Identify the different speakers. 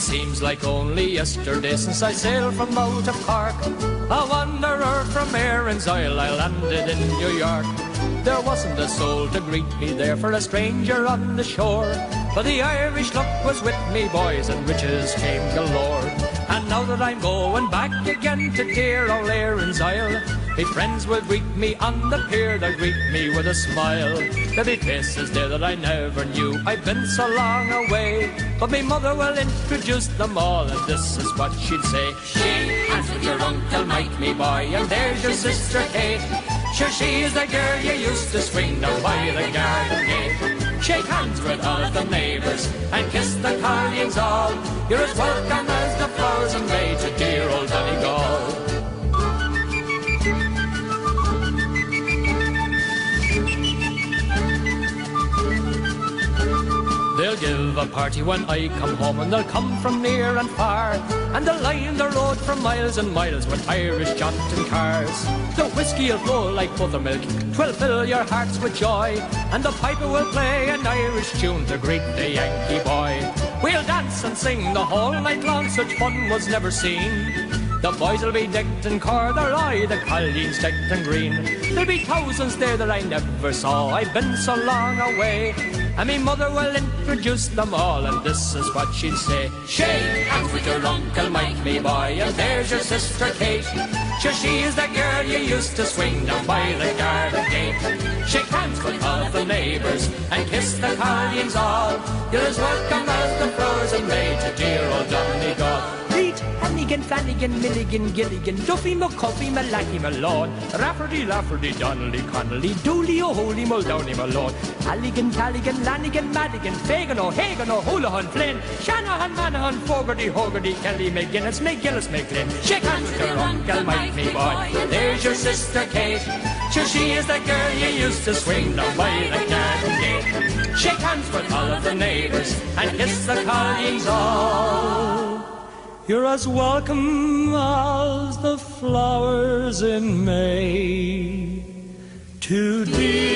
Speaker 1: seems like only yesterday since I sailed from out of Cork. A wanderer from Erin's Isle, I landed in New York. There wasn't a soul to greet me there for a stranger on the shore. But the Irish luck was with me, boys, and riches came galore. And now that I'm going back again to dear old Erin's Isle, my friends will greet me on the pier, they'll greet me with a smile. There'll be faces there that I never knew, I've been so long away. But my mother will introduce them all, and this is what she'd say. Hands with your Uncle Mike, me boy, and there's your sister Kate. Sure, she is the girl you used to swing down by the garden gate. Shake hands with all the neighbours and kiss the colleens all. You're as welcome as the flowers in May to dear old They'll give a party when I come home, and they'll come from near and far, and they'll line the road for miles and miles with Irish jaunting cars. The whiskey'll flow like buttermilk, twill fill your hearts with joy, and the piper will play an Irish tune to greet the Yankee boy. We'll dance and sing the whole night long, such fun was never seen. The boys will be decked in corduroy, the colleens decked in green. There'll be thousands there that I never saw, I've been so long away. And me mother will introduce them all, and this is what she'd say. Shake hands with your Uncle Mike, me boy, and there's your sister Kate. Sure, she is the girl you used to swing down by the garden gate. Shake hands with all the neighbours, and kiss the colleens all. You're as welcome Flanagan, Milligan, Gilligan, Duffy, McCuffy, Malacky, Malone, Rafferty, Lafferty, Donnelly, Connolly, Dooley, O'Holy, Muldowney, Malone, Halligan, Calligan, Lanigan, Madigan, Fagan, O'Hagan, O'Houlihan, Flynn, Shanahan, Manahan, Fogarty, Hogarty, Kelly, McGinnis, McGillis, McGlynn. Shake hands with your uncle Mike, me boy. There's your sister Kate. Sure, she is the girl you used to swing down by the garden gate. Shake hands with all of the neighbours and kiss the colleens all. You're as welcome as the flowers in May. To dear